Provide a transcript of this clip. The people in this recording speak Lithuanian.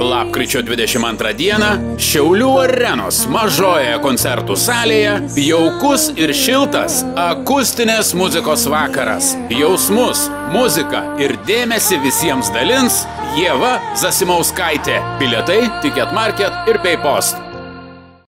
Lapkričio 22 dieną Šiaulių arenos mažojoje koncertų salėje jaukus ir šiltas akustinės muzikos vakaras. Jausmus, muziką ir dėmesį visiems dalins Jėva Zasimauskaitė. Bilietai Ticket Market ir PayPost.